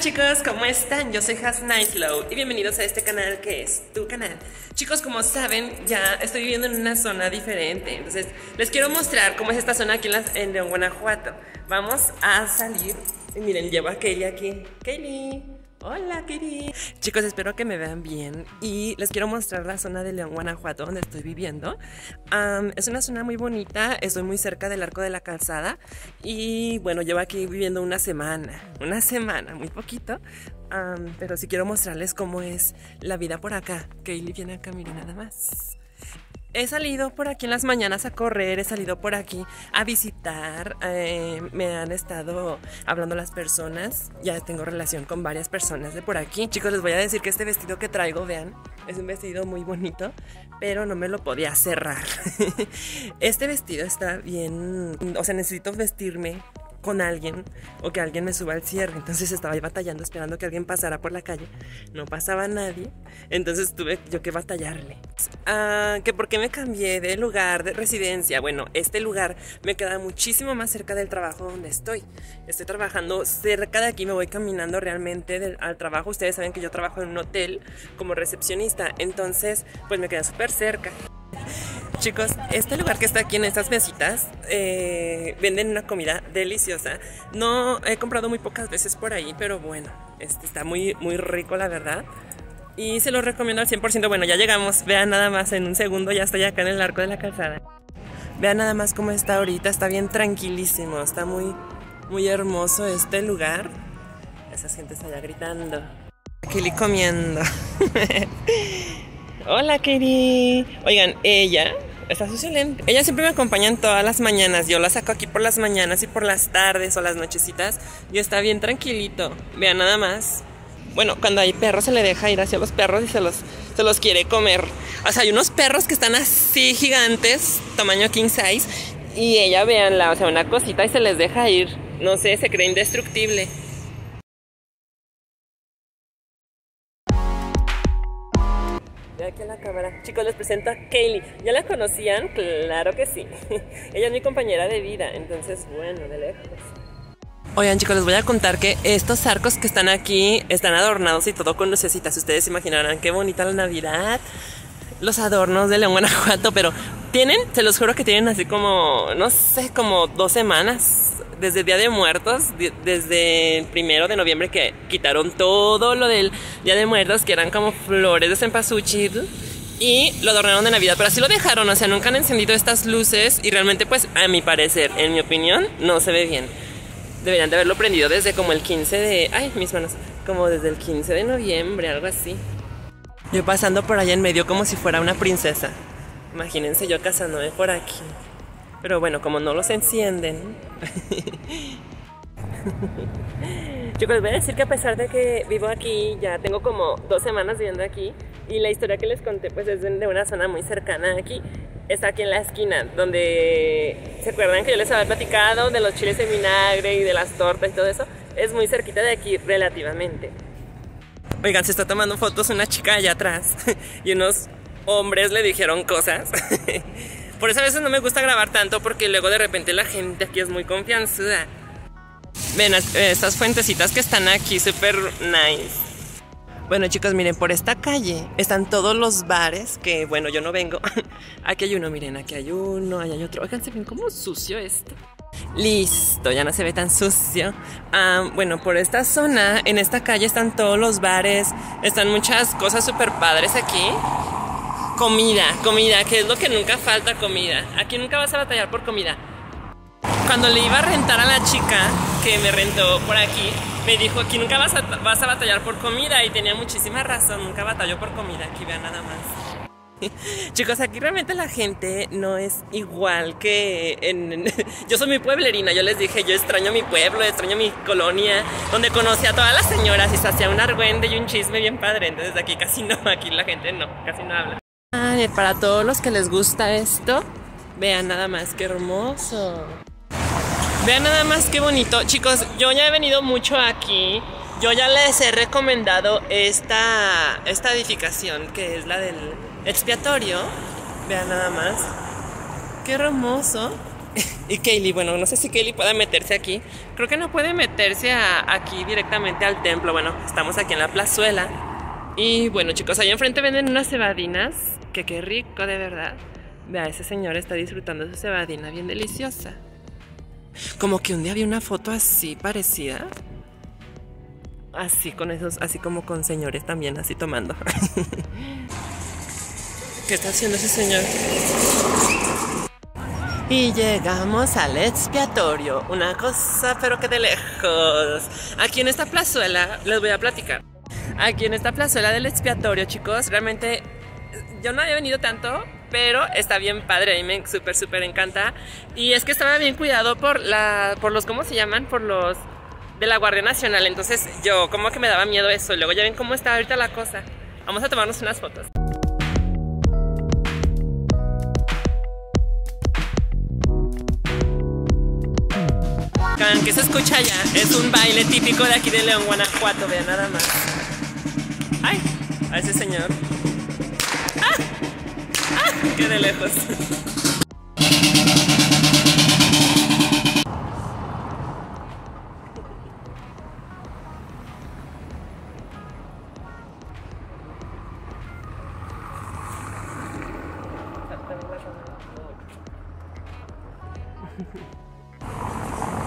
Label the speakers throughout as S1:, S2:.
S1: chicos, ¿cómo están? Yo soy Has Nightlow y bienvenidos a este canal que es tu canal. Chicos, como saben, ya estoy viviendo en una zona diferente, entonces les quiero mostrar cómo es esta zona aquí en, Guanajuato. Vamos a salir y miren, llevo a Kelly aquí. Kelly. Hola, Kiri. Chicos, espero que me vean bien y les quiero mostrar la zona de León, Guanajuato, donde estoy viviendo. es una zona muy bonita, estoy muy cerca del Arco de la Calzada y bueno, llevo aquí viviendo una semana, una semana, muy poquito, pero sí quiero mostrarles cómo es la vida por acá. Kaylee viene acá, miren nada más. He salido por aquí en las mañanas a correr, he salido por aquí a visitar, eh, me han estado hablando las personas, ya tengo relación con varias personas de por aquí. Chicos, les voy a decir que este vestido que traigo, vean, es un vestido muy bonito, pero no me lo podía cerrar. este vestido está bien, o sea, necesito vestirme con alguien o que alguien me suba al cierre. Entonces estaba ahí batallando, esperando que alguien pasara por la calle. No pasaba nadie. Entonces tuve yo que batallarle. Ah, que por qué me cambié de lugar de residencia. Bueno, este lugar me queda muchísimo más cerca del trabajo donde estoy. Estoy trabajando cerca de aquí, me voy caminando realmente al trabajo. Ustedes saben que yo trabajo en un hotel como recepcionista. Entonces, pues me queda súper cerca. Chicos, este lugar que está aquí en estas mesitas eh, venden una comida deliciosa. No he comprado muy pocas veces por ahí, pero bueno, este está muy, muy rico la verdad. Y se lo recomiendo al 100%. Bueno, ya llegamos. Vean nada más, en un segundo ya estoy acá en el arco de la calzada. Vean nada más cómo está ahorita. Está bien tranquilísimo. Está muy, muy hermoso este lugar. Esas gentes allá gritando. Aquí comiendo. Hola, Kiri. Oigan, ella Está sucio Ella siempre me acompaña en todas las mañanas. Yo la saco aquí por las mañanas y por las tardes o las nochecitas. Y está bien tranquilito. Vean nada más. Bueno, cuando hay perros se le deja ir hacia los perros y se los, se los quiere comer. O sea, hay unos perros que están así gigantes, tamaño king size. Y ella, veanla, o sea, una cosita y se les deja ir. No sé, se cree indestructible. Aquí en la cámara. Chicos, les presento a Kaylee. ¿Ya la conocían? Claro que sí. Ella es mi compañera de vida, entonces, bueno, de lejos. Oigan chicos, les voy a contar que estos arcos que están aquí están adornados y todo con lucecitas. Ustedes imaginarán qué bonita la Navidad. Los adornos de León, Guanajuato, pero tienen, se los juro que tienen así como, no sé, como dos semanas desde el Día de Muertos, desde el primero de noviembre que quitaron todo lo del Día de Muertos, que eran como flores de cempasúchil, y lo adornaron de Navidad, pero así lo dejaron, o sea, nunca han encendido estas luces y realmente pues a mi parecer, en mi opinión, no se ve bien. Deberían de haberlo prendido desde como el 15 de... Ay, mis manos. Como desde el 15 de noviembre, algo así. Yo pasando por allá en medio como si fuera una princesa. Imagínense yo casándome por aquí. Pero bueno, como no los encienden. Chicos, les voy a decir que a pesar de que vivo aquí, ya tengo como dos semanas viviendo aquí, y la historia que les conté pues es de una zona muy cercana aquí, está aquí en la esquina, donde se acuerdan que yo les había platicado de los chiles de vinagre y de las tortas y todo eso, es muy cerquita de aquí relativamente. Oigan, se está tomando fotos una chica allá atrás y unos hombres le dijeron cosas. Por eso a veces no me gusta grabar tanto porque luego de repente la gente aquí es muy confianzuda. Ven, estas fuentecitas que están aquí, súper nice. Bueno chicos, miren, por esta calle están todos los bares que, bueno, yo no vengo. aquí hay uno, miren, aquí hay uno, allá hay otro. Oigan, se ven como sucio esto. Listo, ya no se ve tan sucio. Ah, bueno, por esta zona, en esta calle están todos los bares, están muchas cosas súper padres aquí. Comida, comida, que es lo que nunca falta comida. Aquí nunca vas a batallar por comida. Cuando le iba a rentar a la chica que me rentó por aquí, me dijo, aquí nunca vas a, vas a batallar por comida y tenía muchísima razón, nunca batalló por comida, aquí vean nada más. Chicos, aquí realmente la gente no es igual que en, Yo soy muy pueblerina, yo les dije, yo extraño mi pueblo, extraño mi colonia, donde conocí a todas las señoras y se hacía un argüende y un chisme bien padre. Entonces aquí casi no, aquí la gente no, casi no habla para todos los que les gusta esto, vean nada más qué hermoso. Vean nada más qué bonito. Chicos, yo ya he venido mucho aquí. Yo ya les he recomendado esta, esta edificación que es la del expiatorio. Vean nada más. Qué hermoso. Y Kaylee, bueno, no sé si Kaylee puede meterse aquí. Creo que no puede meterse aquí directamente al templo. Bueno, estamos aquí en la plazuela. Y bueno, chicos, allá enfrente venden unas cebadinas. Que qué rico, de verdad. Vea, ese señor está disfrutando su cebadina bien deliciosa. Como que un día vi una foto así parecida. Así con esos, así como con señores también, así tomando. ¿Qué está haciendo ese señor? Y llegamos al expiatorio. Una cosa, pero que de lejos. Aquí en esta plazuela, les voy a platicar. Aquí en esta plazuela del expiatorio, chicos, realmente yo no había venido tanto, pero está bien padre. A mí me súper, súper encanta. Y es que estaba bien cuidado por, la, por los, ¿cómo se llaman? Por los de la Guardia Nacional. Entonces yo como que me daba miedo eso. Luego ya ven cómo está ahorita la cosa. Vamos a tomarnos unas fotos. ¿Qué se escucha allá? Es un baile típico de aquí de León, Guanajuato. Vean nada más. ¡Ay! A ese señor. ¡Qué de lejos!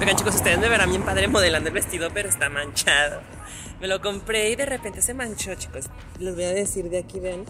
S1: Oigan chicos, ustedes me verán bien padre modelando el vestido, pero está manchado. Me lo compré y de repente se manchó, chicos. Les voy a decir de aquí, ven.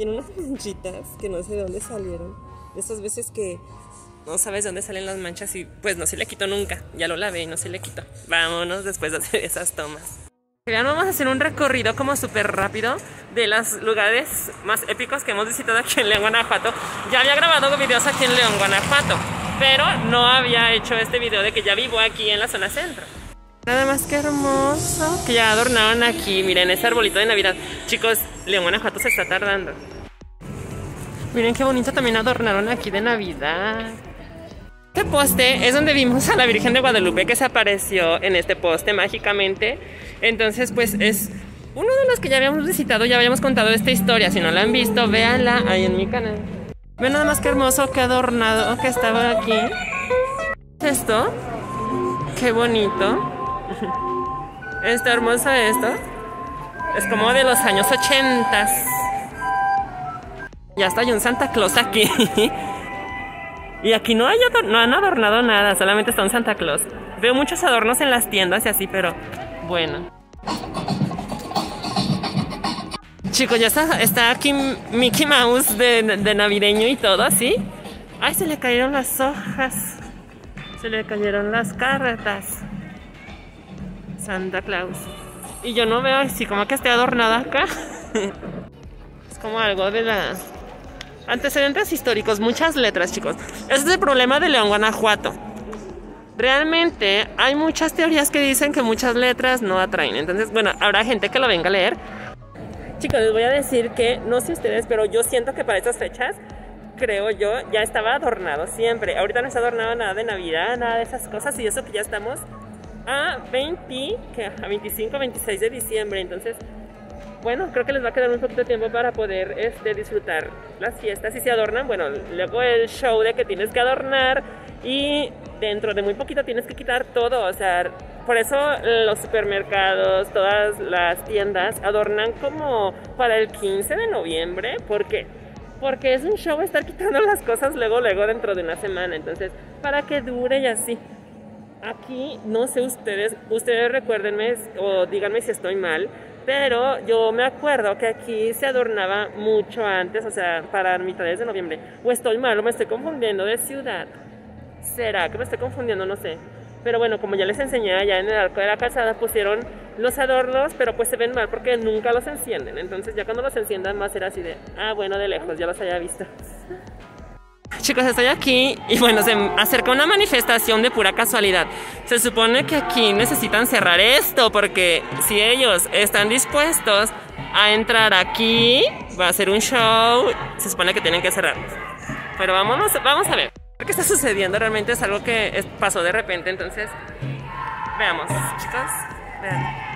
S1: Tiene unas manchitas que no sé de dónde salieron. De esas veces que no sabes de dónde salen las manchas y pues no se le quitó nunca. Ya lo lavé y no se le quitó. Vámonos después de hacer esas tomas. Ya vamos a hacer un recorrido como súper rápido de los lugares más épicos que hemos visitado aquí en León, Guanajuato. Ya había grabado videos aquí en León, Guanajuato, pero no había hecho este video de que ya vivo aquí en la zona centro. Nada más que hermoso, que ya adornaron aquí, miren ese arbolito de Navidad. Chicos, León, Guanajuato se está tardando. Miren qué bonito también adornaron aquí de Navidad. Este poste es donde vimos a la Virgen de Guadalupe que se apareció en este poste mágicamente. Entonces, pues es uno de los que ya habíamos visitado, ya habíamos contado esta historia. Si no la han visto, véanla ahí en mi canal. Ven nada más que hermoso, qué adornado que estaba aquí. Esto, qué bonito. Está hermoso esto. Es como de los años 80. Ya está, hay un Santa Claus aquí. Y aquí no, hay no han adornado nada, solamente está un Santa Claus. Veo muchos adornos en las tiendas y así, pero bueno. Chicos, ya está, está aquí Mickey Mouse de, de navideño y todo, así. Ay, se le cayeron las hojas. Se le cayeron las cartas. Santa Claus. Y yo no veo así como que esté adornada acá. es como algo de la Antecedentes históricos, muchas letras, chicos. Ese es el problema de León, Guanajuato. Realmente hay muchas teorías que dicen que muchas letras no atraen. Entonces, bueno, habrá gente que lo venga a leer. Chicos, les voy a decir que, no sé ustedes, pero yo siento que para estas fechas, creo yo, ya estaba adornado siempre. Ahorita no está adornado nada de Navidad, nada de esas cosas. Y eso que ya estamos a 20, que a 25, 26 de diciembre. Entonces, bueno, creo que les va a quedar un poquito de tiempo para poder este, disfrutar las fiestas. Y se adornan, bueno, luego el show de que tienes que adornar y dentro de muy poquito tienes que quitar todo. O sea, por eso los supermercados, todas las tiendas adornan como para el 15 de noviembre. ¿Por qué? Porque es un show estar quitando las cosas luego, luego dentro de una semana. Entonces, para que dure y así. Aquí, no sé ustedes, ustedes recuérdenme o díganme si estoy mal pero yo me acuerdo que aquí se adornaba mucho antes, o sea, para mitades de noviembre. O estoy mal, o me estoy confundiendo de ciudad. ¿Será que me estoy confundiendo? No sé. Pero bueno, como ya les enseñé allá en el arco de la calzada, pusieron los adornos, pero pues se ven mal porque nunca los encienden. Entonces ya cuando los enciendan más será así de, ah, bueno, de lejos, ya los haya visto. Chicos, estoy aquí y bueno, se acerca una manifestación de pura casualidad. Se supone que aquí necesitan cerrar esto porque si ellos están dispuestos a entrar aquí, va a ser un show, se supone que tienen que cerrar. Pero vámonos, vamos a ver. ¿Qué está sucediendo? Realmente es algo que pasó de repente, entonces veamos, chicos. Vean.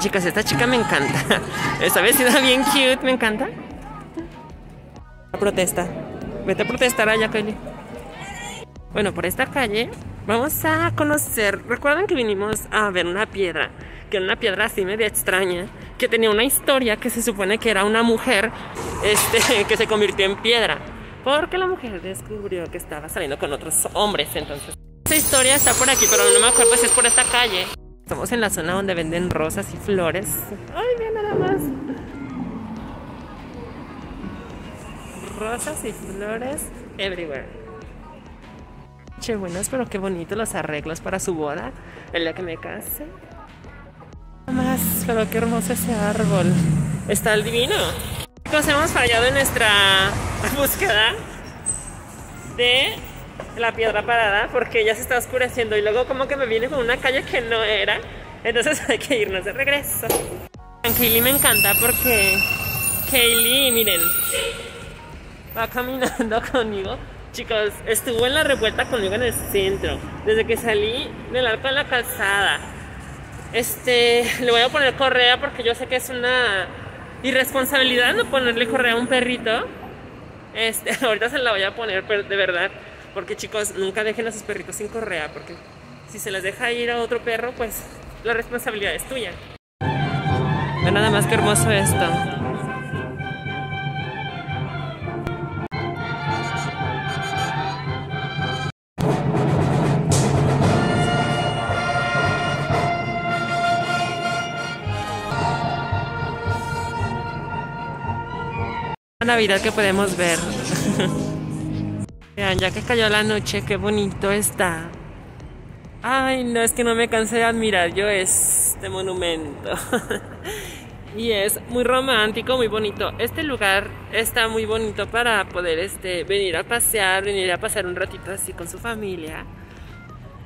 S1: Chicas, esta chica me encanta. Esta vestida bien cute, me encanta. Protesta. Vete a protestar allá, Kylie. Bueno, por esta calle vamos a conocer. Recuerdan que vinimos a ver una piedra, que era una piedra así media extraña, que tenía una historia que se supone que era una mujer este, que se convirtió en piedra. Porque la mujer descubrió que estaba saliendo con otros hombres, entonces. Esa historia está por aquí, pero no me acuerdo si es por esta calle. Estamos en la zona donde venden rosas y flores. Ay, mira nada más. Rosas y flores everywhere. Che, buenos, pero qué bonito los arreglos para su boda. El día que me case. Nada más, pero qué hermoso ese árbol. Está el divino. Chicos, hemos fallado en nuestra búsqueda de la piedra parada porque ya se está oscureciendo y luego como que me viene con una calle que no era. Entonces hay que irnos de regreso. Kaylee me encanta porque Kaylee, miren, va caminando conmigo. Chicos, estuvo en la revuelta conmigo en el centro. Desde que salí del arco de la calzada. Este, le voy a poner correa porque yo sé que es una irresponsabilidad no ponerle correa a un perrito. Este, ahorita se la voy a poner, pero de verdad. Porque chicos, nunca dejen a sus perritos sin correa, porque si se les deja ir a otro perro, pues la responsabilidad es tuya. Ve nada más que hermoso esto. Navidad que podemos ver. Vean, ya que cayó la noche, qué bonito está. Ay, no, es que no me cansé de admirar yo este monumento. y es muy romántico, muy bonito. Este lugar está muy bonito para poder este, venir a pasear, venir a pasar un ratito así con su familia.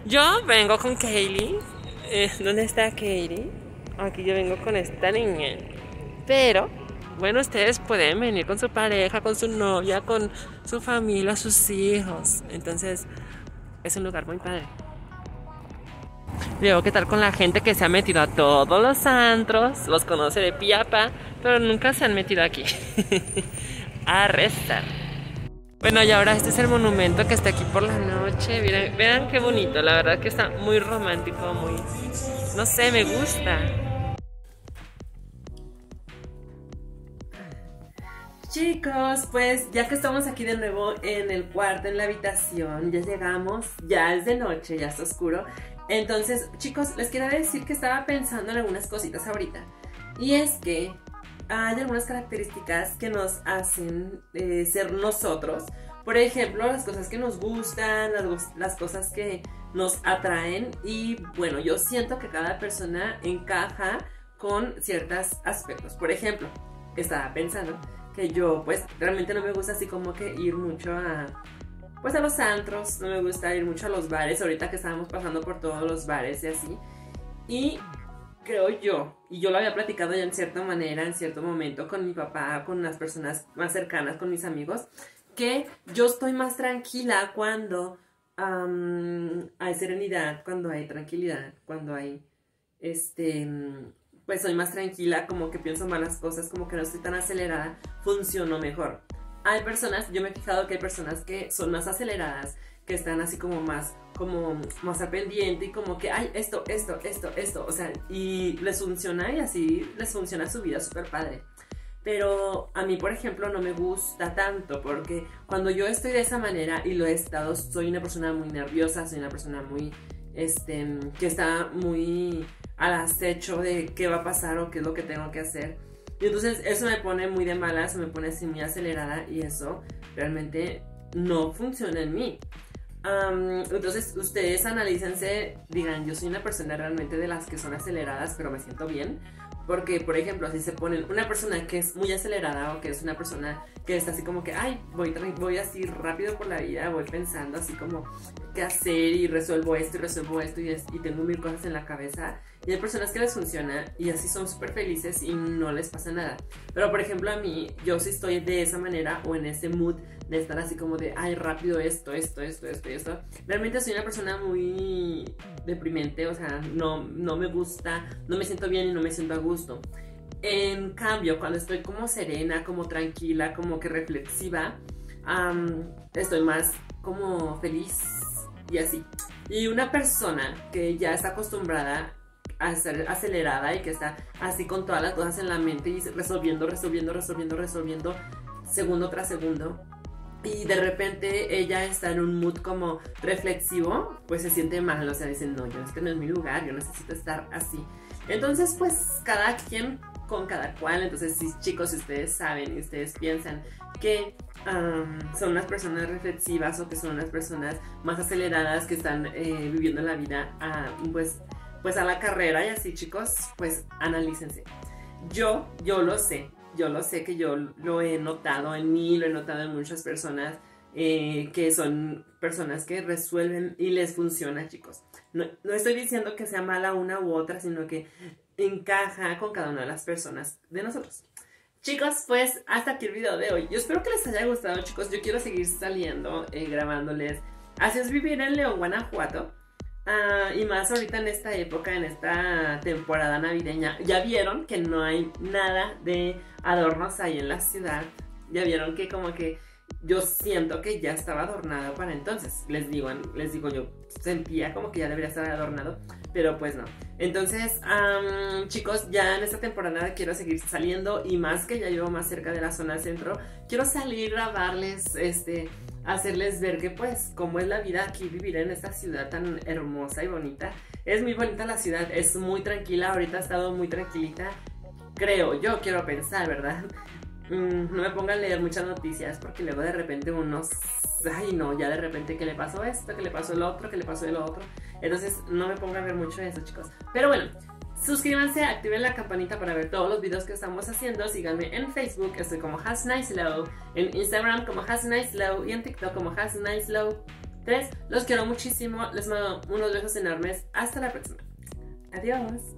S1: Yo vengo con Kaylee. Eh, ¿Dónde está Kaylee? Aquí yo vengo con esta niña. Pero bueno, ustedes pueden venir con su pareja, con su novia, con su familia, sus hijos. Entonces, es un lugar muy padre. Luego, ¿qué tal con la gente que se ha metido a todos los antros? Los conoce de piapa, pero nunca se han metido aquí. a restar. Bueno, y ahora este es el monumento que está aquí por la noche. Vean qué bonito. La verdad que está muy romántico, muy... No sé, me gusta. Chicos, pues ya que estamos aquí de nuevo en el cuarto, en la habitación, ya llegamos, ya es de noche, ya está oscuro. Entonces, chicos, les quiero decir que estaba pensando en algunas cositas ahorita. Y es que hay algunas características que nos hacen eh, ser nosotros. Por ejemplo, las cosas que nos gustan, las, las cosas que nos atraen. Y bueno, yo siento que cada persona encaja con ciertos aspectos. Por ejemplo, estaba pensando que yo pues realmente no me gusta así como que ir mucho a pues a los antros, no me gusta ir mucho a los bares, ahorita que estábamos pasando por todos los bares y así. Y creo yo, y yo lo había platicado ya en cierta manera, en cierto momento con mi papá, con las personas más cercanas, con mis amigos, que yo estoy más tranquila cuando hay serenidad, cuando hay tranquilidad, cuando hay este pues soy más tranquila, como que pienso más las cosas, como que no estoy tan acelerada, funciono mejor. Hay personas, yo me he fijado que hay personas que son más aceleradas, que están así como más, como más al pendiente y como que, ay, esto, esto, esto, esto, o sea, y les funciona y así les funciona su vida súper padre. Pero a mí, por ejemplo, no me gusta tanto porque cuando yo estoy de esa manera y lo he estado, soy una persona muy nerviosa, soy una persona muy, este, que está muy al acecho de qué va a pasar o qué es lo que tengo que hacer. Y entonces eso me pone muy de malas, me pone así muy acelerada y eso realmente no funciona en mí. entonces ustedes analícense, digan, yo soy una persona realmente de las que son aceleradas, pero me siento bien. Porque, por ejemplo, si se ponen una persona que es muy acelerada o que es una persona que está así como que, ay, voy, voy así rápido por la vida, voy pensando así como qué hacer y resuelvo esto y resuelvo esto y, y tengo mil cosas en la cabeza. Y hay personas que les funciona y así son súper felices y no les pasa nada. Pero, por ejemplo, a mí, yo sí estoy de esa manera o en ese mood de estar así como de, ay, rápido esto, esto, esto, esto, esto. Realmente soy una persona muy deprimente, o sea, no, no me gusta, no me siento bien y no me siento a gusto. En cambio, cuando estoy como serena, como tranquila, como que reflexiva, estoy más como feliz y así. Y una persona que ya está acostumbrada a ser acelerada y que está así con todas las cosas en la mente y resolviendo, resolviendo, resolviendo, resolviendo, segundo tras segundo, y de repente ella está en un mood como reflexivo, pues se siente mal, o sea, dice, no, yo este no es mi lugar, yo necesito estar así. Entonces, pues cada quien con cada cual, entonces si chicos, si ustedes saben y ustedes piensan que son unas personas reflexivas o que son unas personas más aceleradas que están eh, viviendo la vida, pues, pues a la carrera y así chicos, pues analícense. Yo, yo lo sé, yo lo sé que yo lo he notado en mí, lo he notado en muchas personas eh, que son personas que resuelven y les funciona, chicos. No, no, estoy diciendo que sea mala una u otra, sino que encaja con cada una de las personas de nosotros. Chicos, pues hasta aquí el video de hoy. Yo espero que les haya gustado, chicos. Yo quiero seguir saliendo, eh, grabándoles. Así es vivir en León, Guanajuato. Ah, y más ahorita en esta época, en esta temporada navideña. Ya vieron que no hay nada de adornos ahí en la ciudad. Ya vieron que como que yo siento que ya estaba adornado para entonces. Les digo, les digo, yo sentía como que ya debería estar adornado, pero pues no. Entonces, chicos, ya en esta temporada quiero seguir saliendo y más que ya llevo más cerca de la zona centro, quiero salir, a grabarles, este, hacerles ver que pues cómo es la vida aquí, vivir en esta ciudad tan hermosa y bonita. Es muy bonita la ciudad, es muy tranquila, ahorita ha estado muy tranquilita, creo, yo quiero pensar, ¿verdad? Mm, no me pongan a leer muchas noticias porque luego de repente unos, ay no, ya de repente que le pasó esto, que le pasó el otro, que le pasó el otro. Entonces no me pongan a ver mucho eso, chicos. Pero bueno, Suscríbanse, activen la campanita para ver todos los videos que estamos haciendo. Síganme en Facebook, estoy como HasNiceLow, en Instagram como HasNiceLow y en TikTok como HasNiceLow 3. Los quiero muchísimo, les mando unos besos enormes. Hasta la próxima. Adiós.